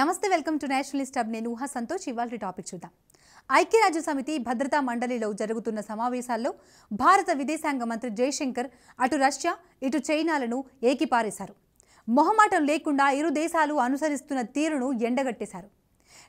నమస్తే welcome to Nationalist hub. నేను ఊహా సంతోష్. ఇవాళ టాపిక్ చూద్దాం. ఐక్యరాజ్య సమితి భద్రతా మండలిలో జరుగుతున్న సమావేశాల్లో భారత విదేశాంగ మంత్రి జయశంకర్ అటు రష్యా ఇటు చైనాలను ఏకిపారేశారు. మొహమాటం లేకుండా ఇరు దేశాలు అనుసరిస్తున్న తీరును ఎండగట్టేశారు.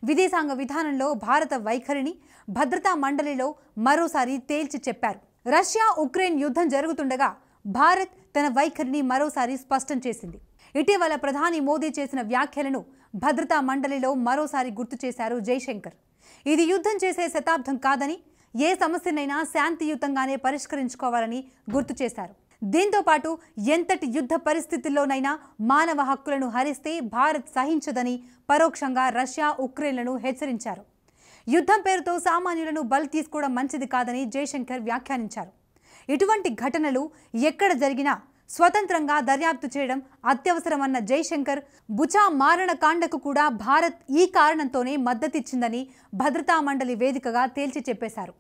విదేశాంగ విధానంలో భారత వైఖరిని భద్రతా మండలిలో మరోసారి తేల్చి చెప్పారు. రష్యా ఉక్రెయిన్ యుద్ధం జరుగుతుండగా భారత్ తన వైఖరిని మరోసారి స్పష్టం చేసింది. ఇటీవల ప్రధాని మోదీ చేసిన వ్యాఖ్యలను భద్రతా మండలిలో మరోసారి గుర్తు చేశారు జైశంకర్ ఇది యుద్ధం చేసే శతాబ్దం కాదని ఏ సమస్యనైనా శాంతియుతంగానే పరిష్కరించుకోవాలని గుర్తు చేశారు. దీంతో పాటు ఎంతటి యుద్ధ పరిస్థితుల్లోనైనా మానవ హక్కులను హరిస్తే భారత్ సహించదని పరోక్షంగా రష్యా ఉక్రెయిన్లను హెచ్చరించారు. యుద్ధం పేరుతో సామాన్యులను బలి తీసుకోవడం మంచిది కాదని జయశంకర్ వ్యాఖ్యానించారు. ఇటువంటి ఘటనలు ఎక్కడ జరిగినా స్వతంత్రంగా దర్యాప్తు చేయడం అత్యవసరమన్న జైశంకర్ బుచా మారణకాండకు కూడా భారత్ ఈ కారణంతోనే మద్దతిచ్చిందని భద్రతా మండలి వేదికగా తేల్చి చెప్పేశారు.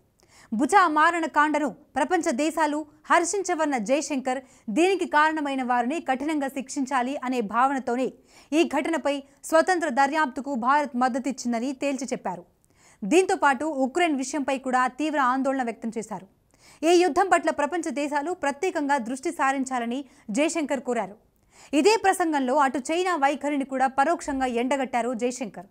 బుచా మారణకాండను ప్రపంచ దేశాలు హర్షించవన్న జైశంకర్ దీనికి కారణమైన వారిని కఠినంగా శిక్షించాలి అనే భావనతోనే ఈ ఘటనపై స్వతంత్ర దర్యాప్తుకు భారత్ మద్దతిచ్చిందని తేల్చి చెప్పారు. దీంతో పాటు ఉక్రెయిన్ విషయంపై కూడా తీవ్ర ఆందోళన వ్యక్తం చేశారు. ఈ యుద్ధం పట్ల ప్రపంచ దేశాలు ప్రత్యేకంగా దృష్టి సారించాలని జయశంకర్ కోరారు. ఇదే ప్రసంగంలో అటు చైనా వైఖరిని కూడా పరోక్షంగా ఎండగట్టారు జయశంకర్.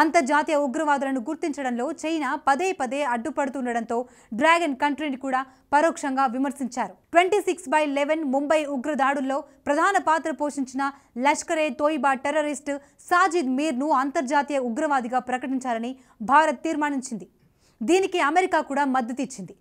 అంతర్జాతీయ ఉగ్రవాదులను గుర్తించడంలో చైనా పదే పదే అడ్డుపడుతుండటంతో డ్రాగన్ కంట్రీని కూడా పరోక్షంగా విమర్శించారు. Twenty six by eleven Mumbai ఉగ్రదాడుల్లో ప్రధాన పాత్ర పోషించిన లష్కరే తోయిబా టెర్రరిస్ట్ సాజిద్ మీర్ను అంతర్జాతీయ ఉగ్రవాదిగా ప్రకటించాలని భారత్ తీర్మానించింది. దీనికి అమెరికా కూడా మద్దతిచ్చింది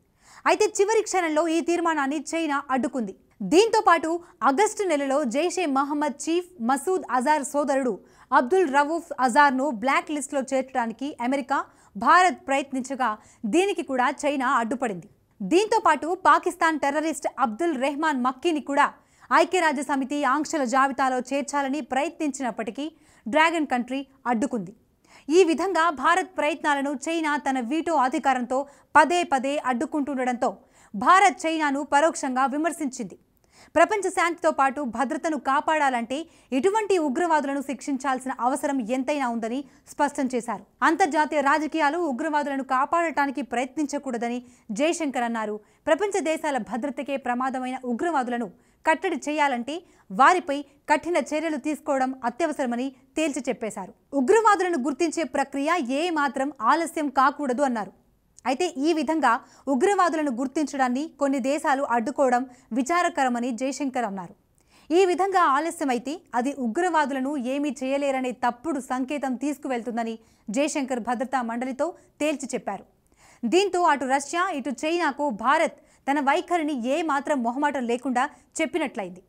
అయితే చివరి క్షణంలో ఈ తీర్మానాన్ని చైనా అడ్డుకుంది. దీంతో పాటు ఆగస్టు నెలలో జైషే మహమ్మద్ చీఫ్ మసూద్ అజార్ సోదరుడు అబ్దుల్ రవూఫ్ అజార్ను బ్లాక్ లిస్ట్లో చేర్చడానికి అమెరికా భారత్ ప్రయత్నించగా దీనికి కూడా చైనా అడ్డుపడింది. దీంతో పాటు పాకిస్తాన్ టెర్రరిస్ట్ అబ్దుల్ రెహమాన్ మక్కీని కూడా ఐక్యరాజ్య సమితి ఆంక్షల జాబితాలో చేర్చాలని ప్రయత్నించినప్పటికీ డ్రాగన్ కంట్రీ అడ్డుకుంది. ఈ విధంగా భారత్ ప్రయత్నాలను చైనా తన వీటో అధికారంతో పదే పదే అడ్డుకుంటుండటంతో భారత్ చైనాను పరోక్షంగా విమర్శించింది. ప్రపంచ శాంతితో పాటు భద్రతను కాపాడాలంటే ఇటువంటి ఉగ్రవాదులను శిక్షించాల్సిన అవసరం ఎంతైనా ఉందని స్పష్టం చేశారు. అంతర్జాతీయ రాజకీయాలు ఉగ్రవాదులను కాపాడటానికి ప్రయత్నించకూడదని జయశంకర్ అన్నారు. ప్రపంచ దేశాల భద్రతకే ప్రమాదమైన ఉగ్రవాదులను కట్టడి చేయాలంటే వారిపై కఠిన చర్యలు తీసుకోవడం అత్యవసరమని తేల్చి చెప్పేశారు. ఉగ్రవాదులను గుర్తించే ప్రక్రియ ఏ మాత్రం ఆలస్యం కాకూడదు అన్నారు. అయితే ఈ విధంగా ఉగ్రవాదులను గుర్తించడాన్ని కొన్ని దేశాలు అడ్డుకోవడం విచారకరమని జయశంకర్ అన్నారు. ఈ విధంగా ఆలస్యమైతే అది ఉగ్రవాదులను ఏమీ చేయలేరనే తప్పుడు సంకేతం తీసుకువెళ్తుందని జయశంకర్ భద్రతా మండలితో తేల్చి చెప్పారు. దీంతో అటు రష్యా ఇటు చైనాకు భారత్ తన వైఖరిని ఏమాత్రం మొహమాటం లేకుండా చెప్పినట్లయింది.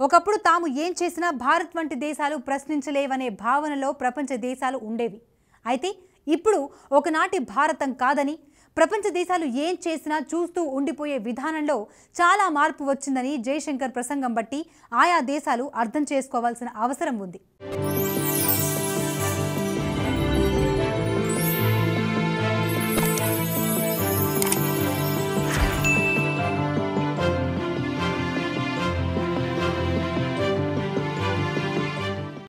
ఒకప్పుడు తాము ఏం చేసినా భారత్ వంటి దేశాలు ప్రశ్నించలేవనే భావనలో ప్రపంచ దేశాలు ఉండేవి. అయితే ఇప్పుడు ఒకనాటి భారతం కాదని ప్రపంచ దేశాలు ఏం చేసినా చూస్తూ ఉండిపోయే విధానంలో చాలా మార్పు వచ్చిందని జయశంకర్ ప్రసంగం బట్టి ఆయా దేశాలు అర్థం చేసుకోవాల్సిన అవసరం ఉంది.